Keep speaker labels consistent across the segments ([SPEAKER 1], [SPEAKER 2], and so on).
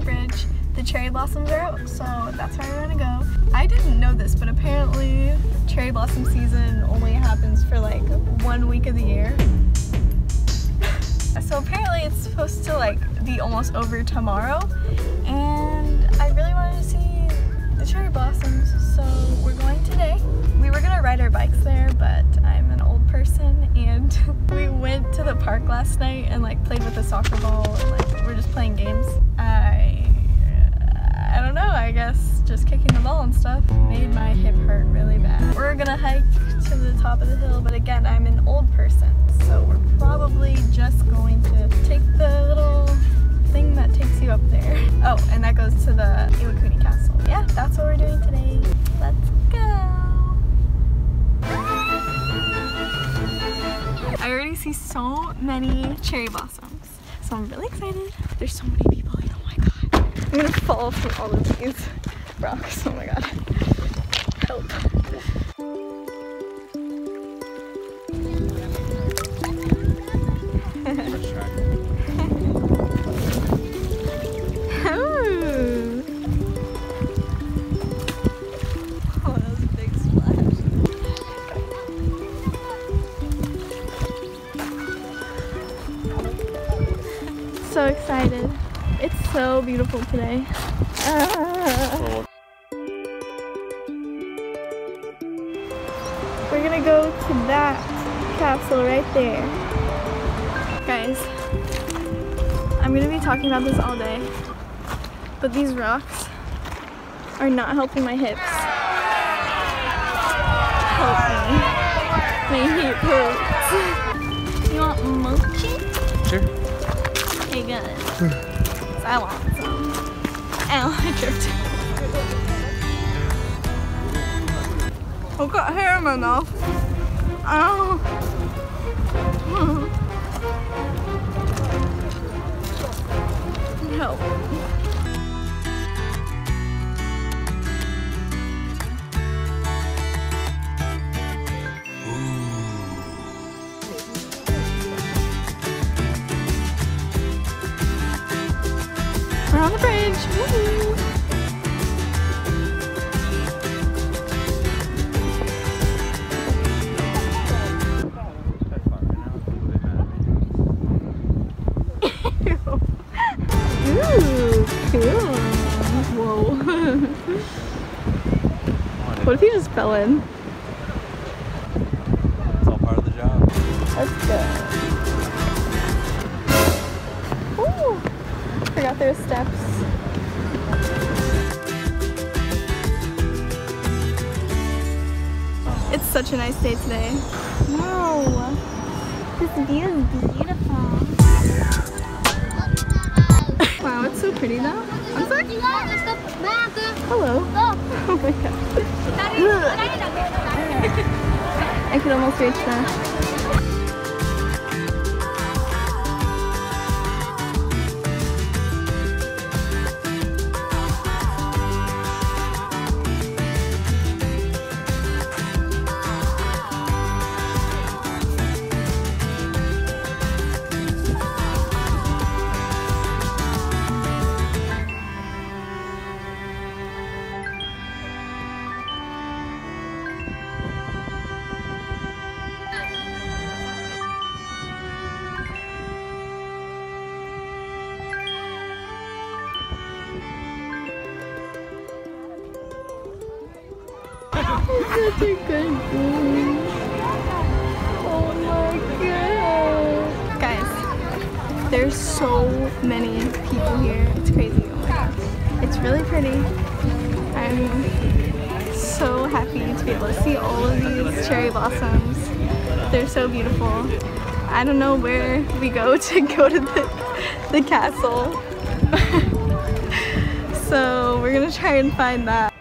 [SPEAKER 1] Bridge. The cherry blossoms are out, so that's where we're gonna go. I didn't know this, but apparently cherry blossom season only happens for like one week of the year. so apparently it's supposed to like be almost over tomorrow, and I really wanted to see the cherry blossoms, so we're going today. We were gonna ride our bikes there, but I'm an old person and we went park last night and like played with a soccer ball and like we're just playing games. I I don't know, I guess just kicking the ball and stuff made my hip hurt really bad. We're gonna hike to the top of the hill, but again, I'm an old person, so we're probably just going to take the little thing that takes you up there. Oh, and that goes to the Iwakuni Castle. Yeah, that's what we're doing today. Let's go! I already see so many cherry blossoms, so I'm really excited. There's so many people oh my god. I'm gonna fall from all of these rocks, oh my god. Help. So excited. It's so beautiful today. Ah. We're gonna go to that capsule right there. Guys, I'm gonna be talking about this all day, but these rocks are not helping my hips. Help me. My hip hurts. You want mochi?
[SPEAKER 2] Sure.
[SPEAKER 1] I want some. Ow, I tripped. I've got hair in my mouth. Ow. Hmm. Help. We're on the bridge. Ooh, cool. Whoa. what if he just fell in? Forgot there were steps. It's such a nice day today. Wow, this view is beautiful. wow, it's so pretty though. I'm sorry. Hello. Oh, oh my god. I could almost reach that. Such a good game. Oh my god. Guys, there's so many people here. It's crazy. Oh my god. It's really pretty. I'm so happy to be able to see all of these cherry blossoms. They're so beautiful. I don't know where we go to go to the, the castle. so we're gonna try and find that.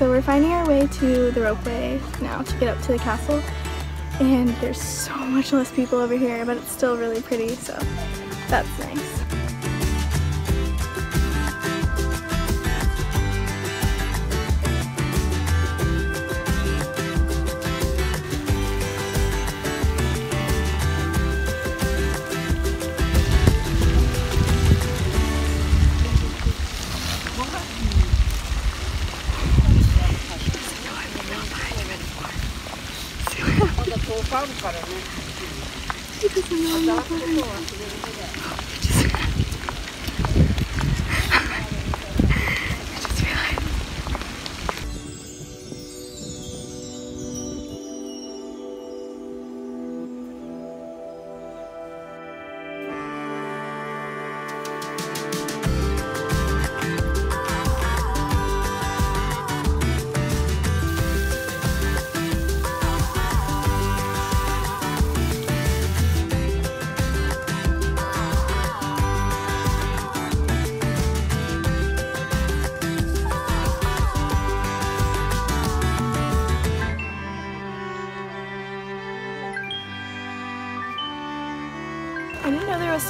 [SPEAKER 1] So we're finding our way to the ropeway now to get up to the castle. And there's so much less people over here, but it's still really pretty, so that's nice. 交るからね。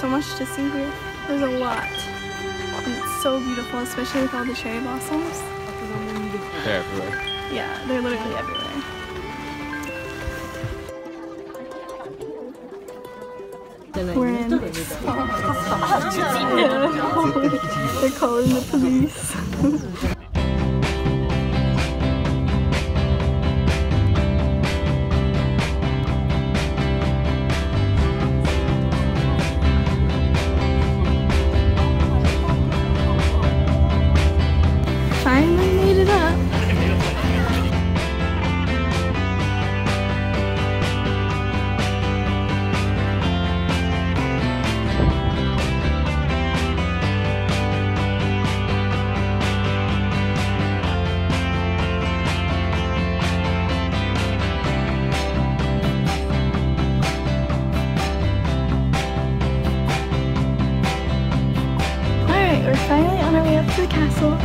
[SPEAKER 1] So much to see here. There's a lot. And it's so beautiful, especially with all the cherry blossoms.
[SPEAKER 2] They're everywhere.
[SPEAKER 1] Yeah, they're literally everywhere. We're in. They're calling the police. finally on our way up to the castle.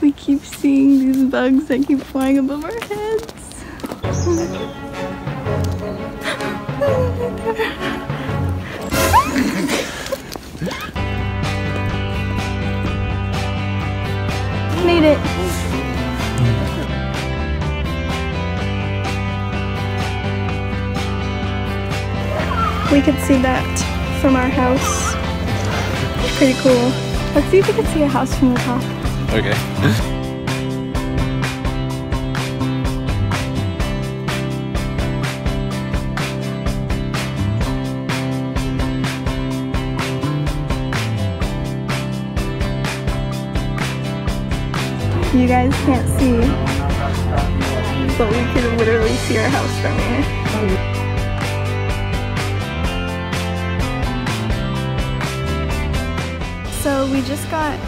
[SPEAKER 1] We keep seeing these bugs that keep flying above our heads. We could see that from our house. It's pretty cool. Let's see if we can see a house from the top.
[SPEAKER 2] Okay.
[SPEAKER 1] You guys can't see, but we can literally see our house from here. So we just got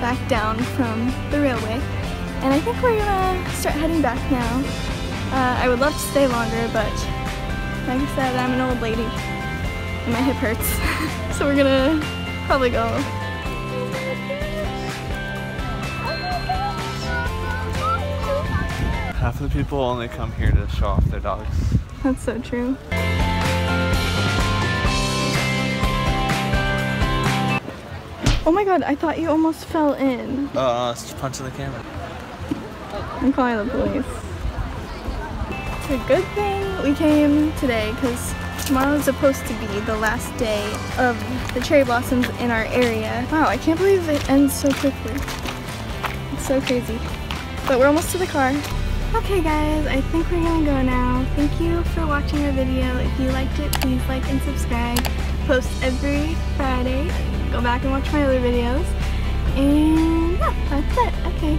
[SPEAKER 1] back down from the railway, and I think we're gonna start heading back now. Uh, I would love to stay longer, but like I said, I'm an old lady, and my hip hurts, so we're gonna probably go
[SPEAKER 2] Half of the people only come here to show off their dogs.
[SPEAKER 1] That's so true. Oh my god, I thought you almost fell in.
[SPEAKER 2] Uh, just punching the camera.
[SPEAKER 1] I'm calling the police. It's a good thing we came today because tomorrow is supposed to be the last day of the cherry blossoms in our area. Wow, I can't believe it ends so quickly. It's so crazy. But we're almost to the car. Okay guys, I think we're gonna go now. Thank you for watching our video. If you liked it, please like and subscribe. Post every Friday. Go back and watch my other videos. And yeah, that's it. Okay,